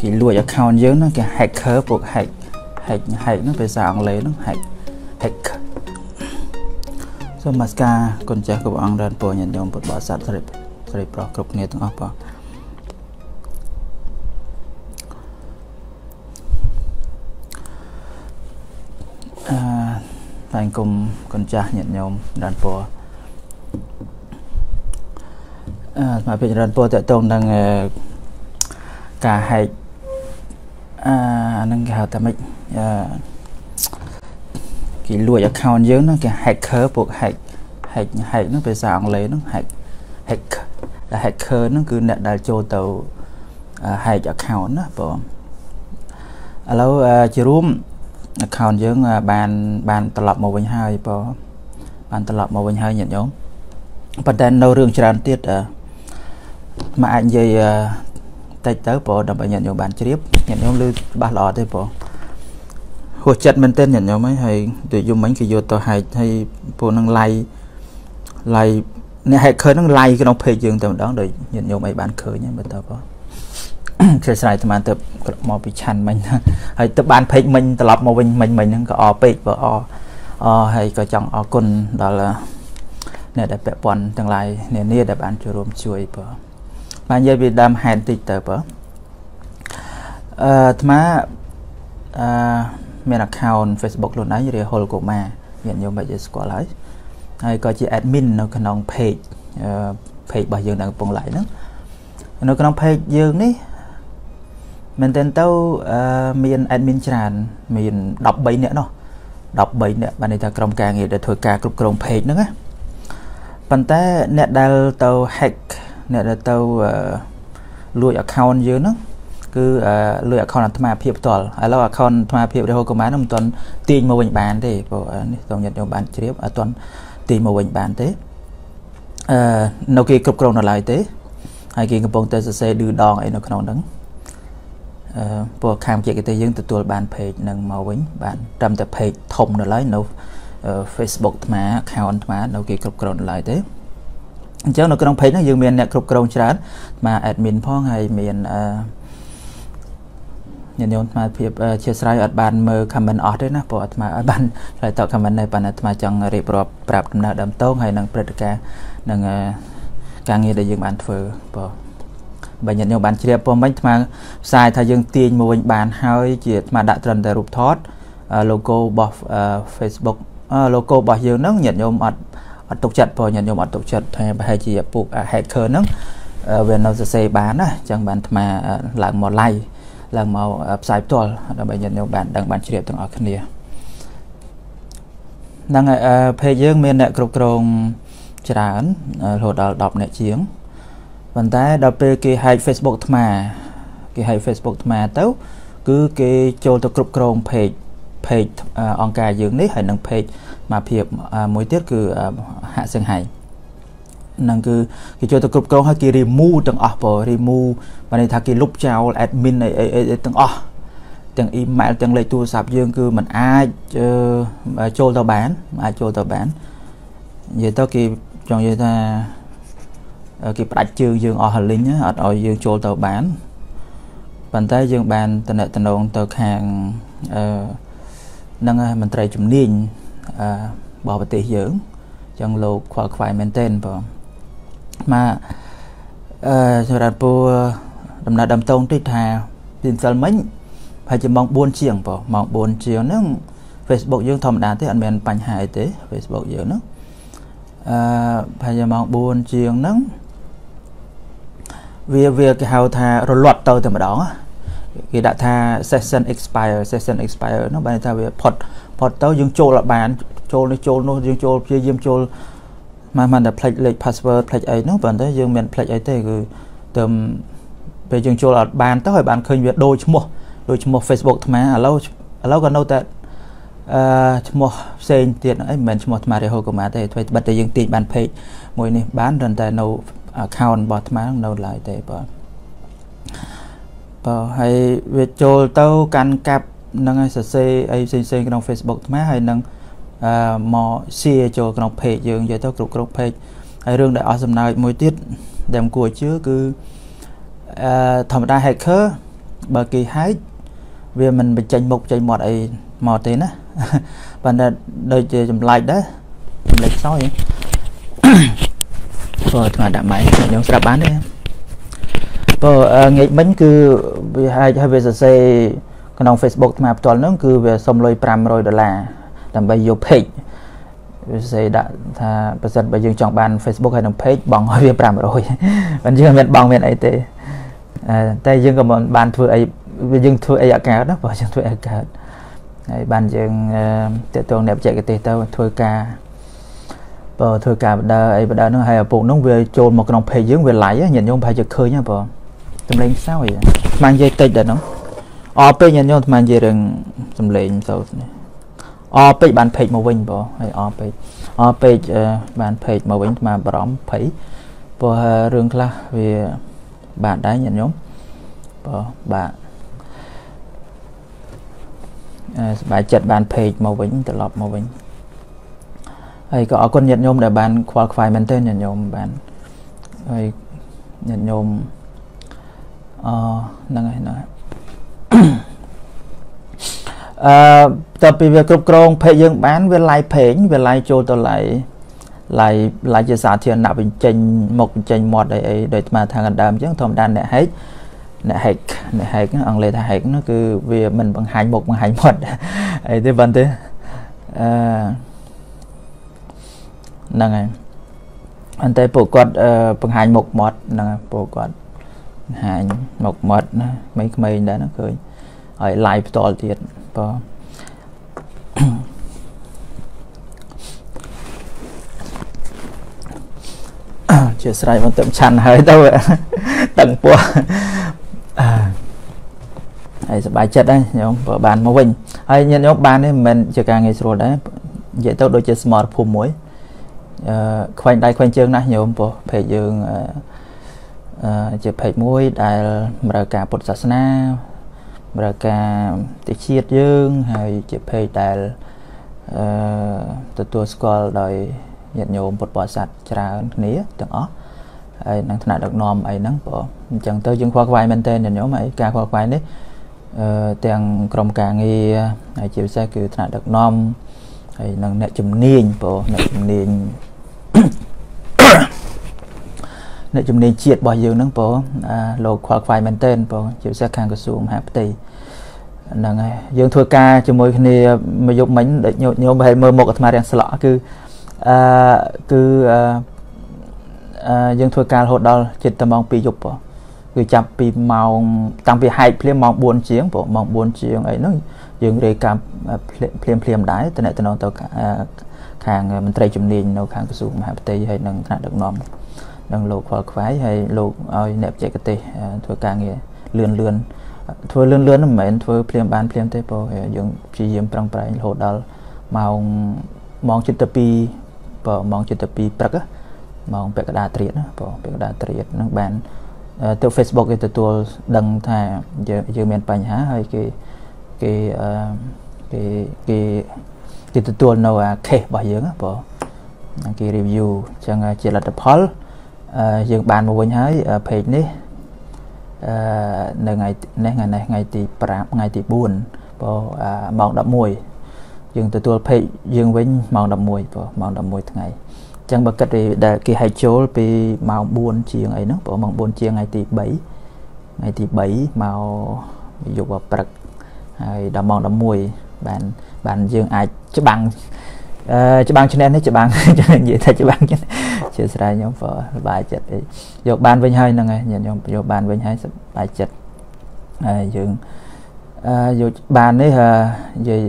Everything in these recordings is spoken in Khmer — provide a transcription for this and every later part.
គេលួច account យើងហ្នឹងគេ hacker ពួក hack hack hack ហ្នឹងភាសាអង់គ្លេសហ្នឹង hack hack សូមនមស្ការគុណចាស់គប់អង្គរានពរញាតិញោមពុទ្ធបរិស័ទស្រីស្រីប្រុសគ្រប់គ្នាទាំងអស់បងអឺតែគុំគុណចាស់ញាតិញោមរានពរអឺស្មារតីរានពរតកតងនឹងការហែក អាហ្នឹងគេហៅថាម៉េចអឺគេលួច account យើងហ្នឹងគេ hacker ពួក hack hack hack ហ្នឹងភាសាអង់គ្លេសហ្នឹង hack hack ដែល hacker ហ្នឹងគឺអ្នកដែលចូលទៅ hack account ណាបងឥឡូវជារួម account យើងបានបានត្រឡប់មកវិញហើយបងបានត្រឡប់មកវិញហើយញាតិញោមប៉ុន្តែនៅរឿងច្រើនទៀតមកអាចនិយាយ តិចទៅព្រោះដើម្បីញាតិញោមបានជ្រាបញាតិញោមឮច្បាស់ល្អទេព្រោះហួសចិត្តមែនទែនញាតិញោមហើយដូចយំមិញគេយកទៅហែកហើយពួកនឹងឡៃឡៃអ្នកហែកឃើញនឹងឡៃក្នុង page យើងតែម្ដងដូចញាតិញោមអីបានឃើញហ្នឹងមើលទៅបងគឺស្រ័យអាត្មាទៅមកពីឆាន់មិញហើយទៅបាន page មិញត្រឡប់មកវិញមិញមិញហ្នឹងក៏អពេកបើអអហើយក៏ចង់អរគុណដល់អ្នកដែលពាក់ព័ន្ធទាំងឡាយនានាដែលបានចូលរួមជួយបង បាននិយាយពីដើមហេតុតិចទៅបើអឺអាត្មាអឺមាន account Facebook ខ្លួនឯងរាហុលកូម៉ាមានញោមបាច់ស្គាល់ហើយហើយក៏ជា admin នៅក្នុង page អឺ page របស់យើងនៅកំពង់ឡៃហ្នឹងនៅក្នុង page យើងនេះមែនតើទៅអឺមាន admin ច្រើន មាន13នាក់នោះ13នាក់បានន័យថាក្រុមការងារដែលធ្វើការគ្រប់គ្រង page ហ្នឹងណាប៉ុន្តែអ្នកដែលទៅ hack អ្នកដែលទៅលួច account យើងហ្នឹងគឺលួច account អាត្មាភាពផ្ទាល់ឥឡូវ account អាត្មាភាពរហូតកុមារហ្នឹងមិនទាន់ទាញមកវិញបានទេព្រោះនេះសូមញាតិញោមបានជ្រាបអត់ទាន់ទាញមកវិញបានទេអឺនៅគេគ្រប់គ្រងនៅឡើយទេហើយគេកំពុងតែសរសេរឌឺដងអីនៅក្នុងហ្នឹងអឺព្រោះខាងបច្ចេកទេសយើងទទួលបាន page នឹងមកវិញបានត្រឹមតែ page ធំនៅឡើយនៅ Facebook អាត្មា account អាត្មានៅគេគ្រប់គ្រងនៅឡើយទេ អញ្ចឹងនៅក្នុង page ហ្នឹងយើងមានអ្នកគ្រប់គ្រងច្រើនមក admin ផងហើយមានអឺញាតិញោមអាត្មាភាពអធិស្ឋានអត់បានមើល comment អស់ទេណាព្រោះអាត្មាអត់បានឆ្លើយតប comment ទេប៉ុន្តែអាត្មាចង់រៀបរាប់ប្រាប់ដំណើរដើមតងហើយនឹងព្រឹត្តិការណ៍នឹងការងារដែលយើងបានធ្វើបងបើញាតិញោមបានជ្រាបព្រមមិញអាត្មាផ្សាយថាយើងទាញមកវិញបានហើយជាអាត្មាដាក់ត្រឹមតែរូបថត logo របស់ Facebook logo របស់យើងហ្នឹងញាតិញោមអត់ អត់ទុកចិត្តព្រោះញាតិញោមអត់ទុកចិត្តថាប្រហែលជាពួក hacker ហ្នឹងវានៅសរសេរបានណាអញ្ចឹងបានអាត្មាឡើងមក live ឡើងមកផ្សាយផ្ទាល់ដើម្បីញាតិញោមបានដឹងបានជ្រាបទាំងអស់គ្នាហ្នឹងហើយ page យើងមានអ្នកគ្រប់គ្រងច្រើនរហូតដល់10អ្នកជាងប៉ុន្តែដល់ពេលគេ hack Facebook អាត្មាគេ hack Facebook អាត្មាទៅ គឺគេចូលទៅគ្រប់គ្រង page page អង្គការយើងនេះហើយនឹង page មកភាពមួយទៀតគឺហាក់សឹងហៃហ្នឹងគឺគេចូលទៅគ្រប់គ្រងហើយគេ remove ទាំងអស់បង remove បានន័យថាគេលុបចោល admin អីអីទាំងអស់ទាំង email ទាំងលេខទូរស័ព្ទយើងគឺมันអាចចូលទៅបានអាចចូលទៅបាននិយាយទៅគេចង់និយាយថាគេផ្ដាច់ជើងយើងអស់លីងអត់ឲ្យយើងចូលទៅបានប៉ុន្តែយើងបានតំណតំណងទៅខាងអឺ នឹងមន្ត្រីជំនាញអឺរបស់ប្រទេសយើងចឹងលោកខ្វល់ខ្វាយមែនទែនបងមកអឺសម្រាប់ពូដំណើរដើមតងតិចថាពីម្សិលមិញប្រហែលជាម៉ោង4ជាងបងម៉ោង4ជាងហ្នឹង Facebook យើងធម្មតាទេអត់មានបញ្ហាអីទេ Facebook យើងហ្នឹងអឺប្រហែលជាម៉ោង4ជាងហ្នឹងវាវាគេហៅថារលត់ទៅតែម្ដង គេដាក់ថា session expire session expire នោះបានថាវាផុតផុតទៅយើងចូលបានចូលនេះចូលនោះយើងចូលព្យាយាមចូលមិនមិនតែផ្លេចលេខ password ផ្លេចអីនោះប៉ុន្តែយើងមានផ្លេចអីទេគឺទៅពេលយើងចូលអត់បានទៅឲ្យបានឃើញវាដូរឈ្មោះដូរឈ្មោះ Facebook អាត្មាឥឡូវឥឡូវក៏នៅតែអឺឈ្មោះផ្សេងទៀតអីមិនមែនឈ្មោះអាត្មារហូកូម៉ាទេធ្វើបិទតែយើងទាញបាន page មួយនេះបានតែនៅ account របស់អាត្មានៅឡើយទេបាទ បើហើយវាចូលទៅកាន់កាប់នឹងឲ្យសរសេរអីផ្សេងផ្សេងក្នុង Facebook អាត្មាហើយនឹងអឺមក share ចូលក្នុង page យើងនិយាយទៅគ្រប់គ្រប់ page ហើយរឿងដែលអស់សំណើចមួយទៀតដែលមិនគួរជឿគឺអឺធម្មតា hacker បើគេហែកវាមិនបញ្ចេញមុខចេញមាត់អីមកទេណាប៉ុន្តែដូចជាចម្លែកដែរចម្លែកខ្សោយព្រោះអាត្មាដាក់ម៉ៃខ្ញុំស្ដាប់បានទេ ព្រោះងាកមិញគឺវាហែកឲ្យវាសរសេរក្នុង Facebook អាត្មាផ្ទាល់ហ្នឹងគឺវាសុំលុយ500ដុល្លារដើម្បីយក page វាសេដាក់ថាប្រសិនបើយើងចង់បាន Facebook ហើយនឹង page បង់ឲ្យវា500មិនយើងមិនបង់មានអីទេតែយើងក៏មិនបានធ្វើអីយើងធ្វើអីអកើតណាបើយើងធ្វើអីអកើតហើយបានយើងតេតងអ្នកបច្ចេកទេសទៅធ្វើការបើធ្វើការបដើអីបដើហ្នឹងហើយឪពុកហ្នឹងវាចូលមកក្នុង page យើងវា like ញាតិញោមប្រហែលជាឃើញហ៎បង សំឡេងខ្សោយស្មាននិយាយតិចដែរហ្នឹងអពេកញាតិញោមស្មាននិយាយរឿងសំឡេងសូត្រនេះអពេកបាន page មកវិញបងហើយអពេកអពេកបាន page មកវិញស្មានបារម្ភភ័យព្រោះរឿងខ្លះវាបាទដែរញាតិញោមបងបាទសบายចិត្តបាន page មកវិញត្រឡប់មកវិញហើយក៏អរគុណញាតិញោមដែលបានខ្វល់ខ្វាយមែនទែនញាតិញោមបានហើយញាតិញោម អហ្នឹងហើយណាអឺតើពីវាគ្រប់គ្រង page យើងបានវា like page វា like ចូលទៅ like like like ជាសាធារណៈបញ្ចេញមុខបញ្ចេញមាត់អីអីដោយអាថាខាងដើមអញ្ចឹងធម្មតាអ្នក hack អ្នក hack អ្នក hack អង់គ្លេសថា hack នោះគឺវាមិនបង្ហាញមុខបង្ហាញមាត់អីទេប៉ុន្តែអឺហ្នឹងហើយអន្តែពួកគាត់បង្ហាញមុខមាត់ហ្នឹងពួកគាត់បង្ហាញមុខមាត់ណាក្មេងៗដែរណាឃើញហើយ live ផ្ទាល់ទៀតបងជាស្រ័យមកទៅឆាន់ហើយទៅតឹងពោះហើយសប្បាយចិត្តដែរញោមបើបានមកវិញហើយញាតិញោមបាននេះមិនមែនជាការងាយស្រួលដែរនិយាយទៅដូចជាស្មរភូមិមួយអឺខ្វែងដៃខ្វែងជើងណាស់ញោមព្រោះពេកយើងអឺ ជាពេកមួយដែលបម្រើការពុទ្ធសាសនាបម្រើការទិជាតិយើងហើយជាពេកដែលអឺទទួលស្គាល់ដោយញាតិញោមពុទ្ធបរិស័ទច្រើនគ្នាទាំងអស់ហើយនឹងថ្នាក់ដឹកនាំអីហ្នឹងបងអញ្ចឹងទៅយើងខ្វល់ខ្វាយមែនតើញាតិញោមហើយការខ្វល់ខ្វាយនេះអឺទាំងក្រុមការងារហើយជាពិសេសគឺថ្នាក់ដឹកនាំហើយនឹងអ្នកជំនាញបងអ្នកជំនាញ អ្នកជំនាញជាតិរបស់យើងហ្នឹងបងលោកខ្វល់ខ្វាយមែនទែនបងជាពិសេសខាងក្រសួងមហាផ្ទៃហ្នឹងហើយយើងធ្វើការជាមួយគ្នាមួយយប់មិញដូចញោមញោមប្រហែលមើលមុខអាត្មារៀងស្លក់គឺអឺគឺអឺយើងធ្វើការរហូតដល់ជិតតែម៉ោង2យប់បងគឺចាប់ពីម៉ោងតាំងពីហែកភ្លាមម៉ោង4ជាងបងម៉ោង4ជាងអីហ្នឹងយើងរាយការណ៍ភ្លាមភ្លាមដែរតំណតំណទៅខាងមន្ត្រីជំនាញនៅខាងក្រសួងមហាផ្ទៃហើយនិងថ្នាក់ដឹកនាំ នឹងលោកខ្វល់ខ្វាយហើយលោកឲ្យអ្នកបច្ចេកទេសធ្វើការងារលឿនលឿនធ្វើលឿនលឿនមិនមែនធ្វើភ្លាមបានភ្លាមទេព្រោះយើងព្យាយាមប្រឹងប្រែងរហូតដល់ម៉ោងម៉ោង7:02បើម៉ោង7:02ព្រឹកម៉ោងពាក់កណ្ដាលត្រៀតណាបើពាក់កណ្ដាលត្រៀតនឹងបានទៅ Facebook គេទទួលដឹងថាយើងយើងមានបញ្ហាហើយគេគេគេគេគេទទួលនៅអា case របស់យើងបងគេ review អញ្ចឹងជាលទ្ធផល យើងបានមកវិញហើយ page នេះអឺនៅថ្ងៃនេះថ្ងៃនេះថ្ងៃទី5ថ្ងៃទី4បងម៉ោង11យើងទទួល page យើងវិញម៉ោង11បងម៉ោង11ថ្ងៃអញ្ចឹងបើគិតពីដែលគេហែកចូលពីម៉ោង4ជាងអីហ្នឹងបងម៉ោង4ជាងថ្ងៃទី3ថ្ងៃទី3មកយប់ព្រឹកហើយដល់ម៉ោង11បានបានយើងអាចច្បាំងអឺច្បាំងឈ្នះនេះច្បាំងនិយាយថាច្បាំង ជាស្រ័យខ្ញុំក៏សុបាយចិត្តអីយកបានវិញហើយហ្នឹងឯងញាតិខ្ញុំយកបានវិញហើយសុបាយចិត្តហើយយើងអឺយកបាននេះនិយាយ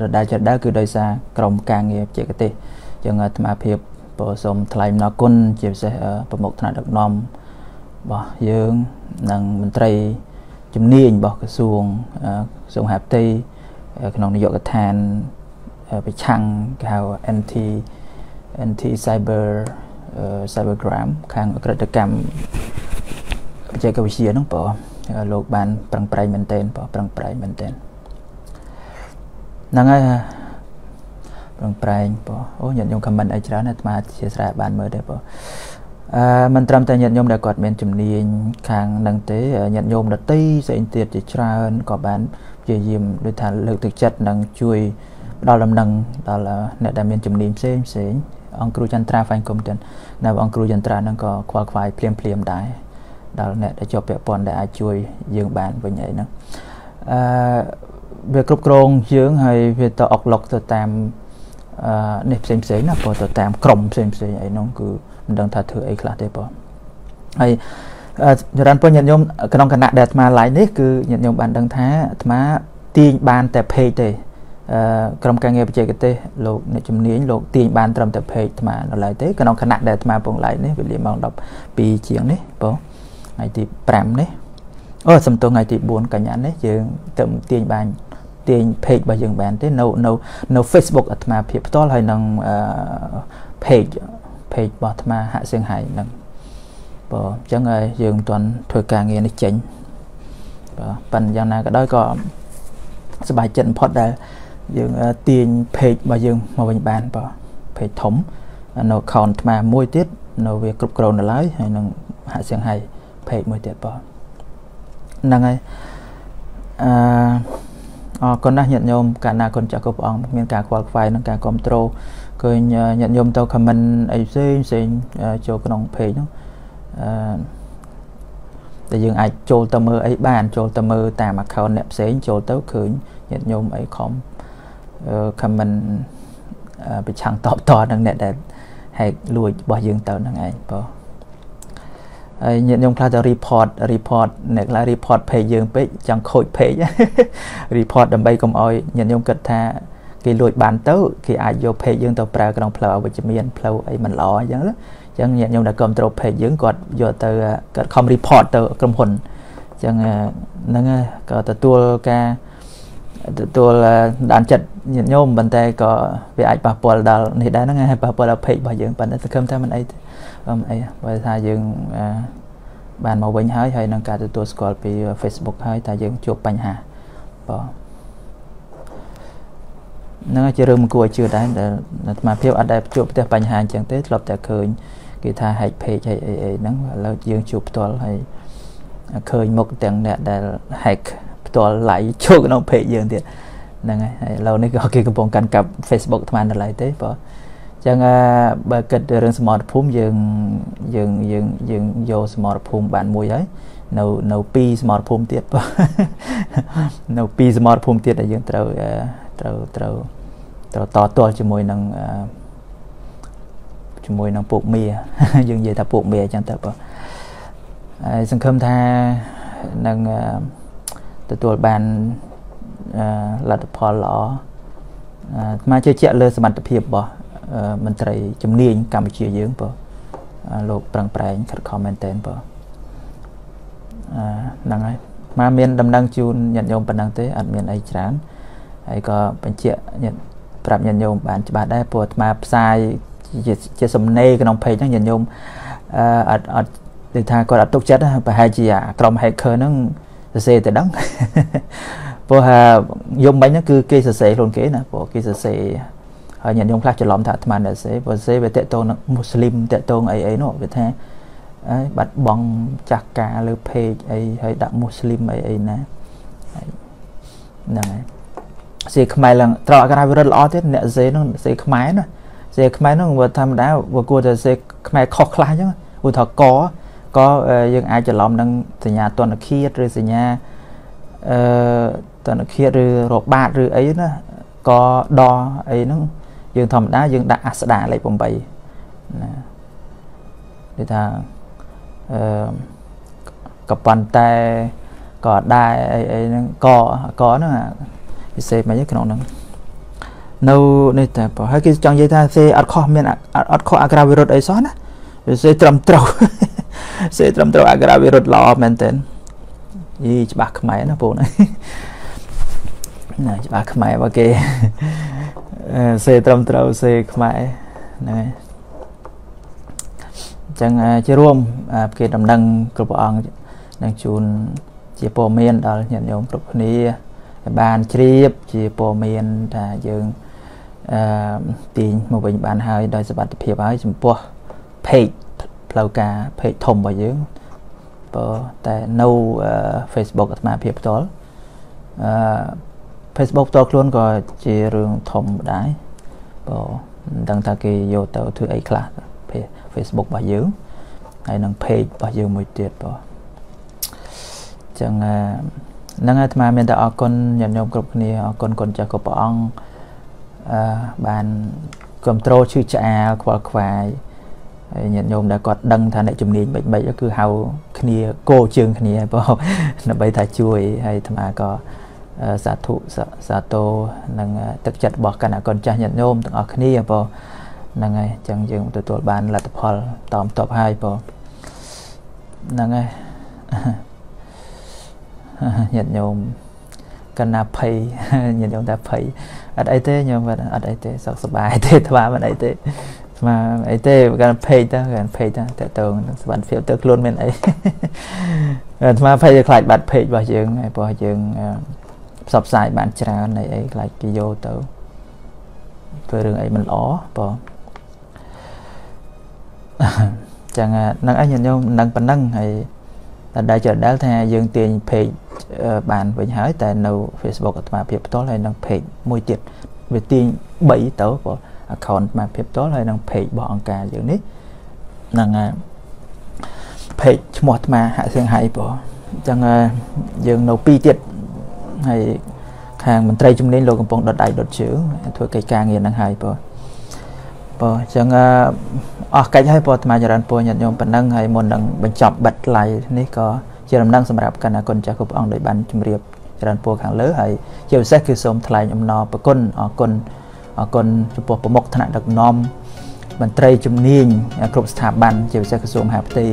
រដូវចិត្តដែរគឺដោយសារក្រុមការងារបច្ចេកទេសចឹងអាត្មាភាពពោសូមថ្លែងអំណរគុណជាពិសេសប្រមុខថ្នាក់ដឹកនាំរបស់យើងនិងមន្ត្រីជំនាញរបស់ក្រសួងក្រសួងហាផ្ទៃក្នុងនយោបាយកឋានប្រឆាំងគេហៅ NT NT cyber cybergram ខាងអក្រិតកម្មបច្ចេកវិទ្យាហ្នឹងបងលោកបានប្រឹងប្រែងមែនទែនបងប្រឹងប្រែងមែនទែនហ្នឹងហើយប្រឹងប្រែងបងអូញាតិញោមខមមិនអីច្រើនអាត្មាជាស្រែបានមើលទេបងអឺមិនត្រឹមតែញាតិញោមដែលគាត់មានជំនាញខាងនឹងទេញាតិញោមដតីផ្សេងទៀតជាច្រើនក៏បានព្យាយាមដូចថាលើកទឹកចិត្តនិងជួយផ្ដល់ដំណឹងដល់អ្នកដែលមានជំនាញផ្សេងផ្សេង អង្គគ្រូចន្ទ្រាហ្វែងគុំទៀតនៅអង្គគ្រូចន្ទ្រាហ្នឹងក៏ខ្វល់ខ្វាយភ្លាមភ្លាមដែរដល់អ្នកដែលជាប់ពាក់ព័ន្ធដែលអាចជួយយើងបានវិញអីហ្នឹងអឺវាគ្រប់គ្រងយើងហើយវាទៅអុកឡុកទៅតាមអឺនេះផ្សេងផ្សេងណាព្រោះទៅតាមក្រុមផ្សេងផ្សេងអីហ្នឹងគឺមិនដឹងថាធ្វើអីខ្លះទេបងហើយចរន្តពុញញាតិញោមក្នុងគណៈដែលអាត្មាឡាយនេះគឺញាតិញោមបានដឹងថាអាត្មាទាញបានតែ page ទេអឺ ក្រុមការងារបច្ចេកទេសលោកអ្នកជំនាញលោកទាញបានត្រឹមតែ page អាត្មានៅឡើយទេក្នុងគណៈដែលអាត្មាពងឡាយនេះវេលាម៉ោង12ជាងនេះបងថ្ងៃទី5នេះអូសំទោសថ្ងៃទី4កញ្ញានេះយើងទៅទាញបានទាញ page របស់យើងបានទេនៅនៅនៅ Facebook អាត្មាភាពផ្ទាល់ហើយនឹង page page របស់អាត្មាហាក់សៀងហៃហ្នឹងបើអញ្ចឹងយើងមិនទាន់ធ្វើការងារនេះចេញបាទប៉ុន្តែយ៉ាងណាក៏ដោយក៏សប្បាយចិត្តបំផុតដែល យើងទាញ page របស់យើងមកវិញបានបាទ page ធំនៅ account អាត្មាមួយទៀតនៅវាគ្រប់គ្រងនៅឡើយហើយនឹងហាក់សៀងហៃ page មួយទៀតបាទហ្នឹងហើយអឺអរគុណណាស់ញាតិញោមកាលណាគុណចាស់គ្រប់ព្រះអង្គមានការខ្វល់ខ្វាយនិងការគ្រប់គ្រងឃើញញាតិញោមទៅ comment អីផ្សេងផ្សេងចូលក្នុង page ហ្នឹងអឺតែយើងអាចចូលទៅមើលអីបានចូលទៅមើលតាម account អ្នកផ្សេងចូលទៅឃើញញាតិញោមអីខំ comment ប្រឆាំងតបតនឹងអ្នកដែលហែកលួចរបស់យើងទៅហ្នឹងឯងបងហើយញាតិញោមខ្លះទៅ report report អ្នកខ្លះ report page យើងពេកចង់ខូច page report ដើម្បីកុំឲ្យញាតិញោមគិតថាគេលួចបានទៅគេអាចយក page យើងទៅប្រើក្នុងផ្លូវអវិជ្ជមានផ្លូវអីមិនល្អអញ្ចឹងអញ្ចឹងញាតិញោមដែលគ្រប់គ្រង page យើងគាត់យកទៅគាត់ខំ report ទៅក្រុមហ៊ុនអញ្ចឹងហ្នឹងក៏ទទួលការ ទទួលដានចិត្តញាតិញោមប៉ុន្តែក៏វាអាចប៉ះពាល់ដល់នេះដែរហ្នឹងហើយប៉ះពាល់ដល់ page របស់យើងប៉ុន្តែសង្ឃឹមថាមិនអីមិនអីបើថាយើងបានមកវិញហើយហើយនឹងការទទួលស្គាល់ពី Facebook ហើយតែយើងជួបបញ្ហាបាទហ្នឹងជារឿងមិនគួរឲ្យជឿដែរដែលអាត្មាភាពអត់ដែលជួបផ្ទះបញ្ហាអញ្ចឹងទេធ្លាប់តែឃើញគេថា hack page ហើយអីអីហ្នឹងឥឡូវយើងជួបផ្ទាល់ហើយឃើញមុខទាំងអ្នកដែល hack ផ្ទាល់ live ចូលក្នុង page យើងទៀតហ្នឹងហើយហើយឥឡូវនេះក៏គេកំពុងកាន់កាប់ Facebook អាត្មានៅឡើយទេបាទចឹងបើគិតរឿងសមរភូមិយើងយើងយើងយើងយកសមរភូមិបានមួយហើយនៅនៅពីរសមរភូមិទៀតនៅពីរសមរភូមិទៀតដែលយើងត្រូវត្រូវត្រូវត្រូវតទល់ជាមួយនឹងជាមួយនឹងពួកមាយើងនិយាយថាពួកមាអញ្ចឹងទៅបងហើយសង្ឃឹមថានឹង ទទួលបានលទ្ធផលល្អអាត្មាជឿជាក់លើសមត្ថភាពរបស់មន្ត្រីជំនាញកម្ពុជាយើងបងលោកប្រឹងប្រែងខិតខំមែនតែនបងអឺហ្នឹងហើយមកមានដំណឹងជូនញាតិញោមប៉ុណ្ណឹងទេអត់មានអីច្រើនហើយក៏បញ្ជាក់ញាតិប្រាប់ញាតិញោមបានច្បាស់ដែរព្រោះអាត្មាផ្សាយជាជាសំណេរក្នុង page ហ្នឹងញាតិញោមអឺអត់អត់ដូចថាគាត់អត់ទុកចិត្តប្រហែលជាក្រុម hacker ហ្នឹង សរសេរតែដឹងព្រោះយំមិញហ្នឹងគឺគេសរសេរខ្លួនគេណាព្រោះគេសរសេរហើយញាតិញោមខ្លះច្រឡំថាអាត្មាអ្នកសេព្រោះសេវាតកតងនឹងមូស្លីមតកតងអីអីនោះវាថាអើបាត់បងចាស់ការលើ page អីហើយដាក់មូស្លីមអីអីណាហ្នឹងហើយសេខ្មែរឡើងត្រកអក្សរវិរុទ្ធល្អទៀតអ្នកសេនោះសេខ្មែរណាសេខ្មែរនោះវាធម្មតាវាគួរតែសេខ្មែរខុសខ្លះអញ្ចឹងឧទាហរណ៍ក ក៏យើងអាចច្រឡំនឹងសញ្ញាតនឃាតឬសញ្ញាអឺតនឃាតឬរបាតឬអីណាកដអីហ្នឹងយើងធម្មតាយើងដាក់អាស្ដាលេខ8ណាគេថាអឺក៏ប៉ុន្តែក៏ដែរអីអីហ្នឹងកកហ្នឹងពិសេសមិនក្នុងហ្នឹងនៅនេះតែបើហើយគេចង់និយាយថាសេអត់ខុសមានអត់ខុសអក្សរវិរុទ្ធអីសោះណា វាសេត្រឹមត្រូវសេត្រឹមត្រូវអក្សរវិរុទ្ធល្អមែនតើយីច្បាស់ខ្មែរណាបងណាច្បាស់ខ្មែរបើគេសេត្រឹមត្រូវសេខ្មែរហ្នឹងហើយអញ្ចឹងជារួមគេដំណឹងគ្រប់ព្រះអង្គនឹងជូនជាព័ត៌មានដល់ញាតិញោមគ្រប់គ្នាបានជ្រាបជាព័ត៌មានថាយើងអឺទាញមកវិញបានហើយដោយសុវត្ថិភាពហើយចំពោះ page ផ្លូវការ page ធំរបស់យើងបើតែនៅ Facebook អាត្មាភាពផ្ទាល់អឺ Facebook ផ្ទាល់ខ្លួនក៏ជារឿងធំដែរបើមិនដឹងថាគេយកទៅធ្វើអីខ្លះ Facebook របស់យើងហើយនឹង page របស់យើងមួយទៀតបើចឹងហ្នឹងអាត្មាមានតែអរគុណញាតិញោមគ្រប់គ្នាអរគុណគុណចាស់គ្រប់ព្រះអង្គអឺបានគ្រប់ត្រូលឈឺឆ្អាលខ្វល់ខ្វាយ ហើយញាតិញោមដែលគាត់ដឹងថាអ្នកជំនាញបិចបិចគឺហៅគ្នាគោជើងគ្នាបងដើម្បីថាជួយហើយអាត្មាក៏សាធុសាទរនឹងទឹកចិត្តរបស់គណៈកូនចាស់ញាតិញោមទាំងអស់គ្នាបងហ្នឹងហើយអញ្ចឹងយើងទទួលបានលទ្ធផលតមតបហើយបងហ្នឹងហើយញាតិញោមកណ្ណាភ័យញាតិញោមតែភ័យអត់អីទេញោមអត់អីទេសុខសប្បាយទេថ្មមិនអីទេ ថ្មអីទេកាន់ភ័យទៅកាន់ភ័យទៅតើតើសុវត្ថិភាពទៅខ្លួនមានអីថ្មភ័យខ្លាចបាត់ភ័យរបស់យើងហើយព្រោះយើងផ្សព្វផ្សាយបានច្រើននៃអីខ្លាចគេយកទៅធ្វើរឿងអីមិនល្អបងចឹងនឹងអីញាតិញោមនឹងប៉ុណ្ណឹងហើយតែដែលចដែលថាយើងទាញ page បានវិញហើយតែនៅ Facebook អាត្មាភាពផ្ទាល់ហើយនឹង page មួយទៀតវាទាញ3ទៅព្រោះ account អាត្មាភាពផ្ទាល់ហើយនឹង page របស់អង្គការយើងនេះហ្នឹង page ឈ្មោះអាត្មាហាក់សៀងហៃព្រោះអញ្ចឹងយើងនៅ2ទៀតហើយខាងមន្ត្រីជំនាញលោកកំពុងដុតដៃដុតជើងធ្វើកិច្ចការងារហ្នឹងហើយព្រោះបើអញ្ចឹងអស់កិច្ចហើយពរអាត្មាចរិនពរញាតិញោមប៉ុណ្ណឹងហើយមុននឹងបញ្ចប់បិទ live នេះក៏ជាដំណឹងសម្រាប់គណៈគុណចាស់គ្រប់អង្គដែលបានជម្រាបចរិនពរខាងលើហើយជាពិសេសគឺសូមថ្លែងអំណរប្រគុណអរគុណ អរគុណចំពោះប្រមុខថ្នាក់ដឹកនាំមន្ត្រីជំនាញគ្រប់ស្ថាប័នជាពិសេសក្រសួងមហាផ្ទៃ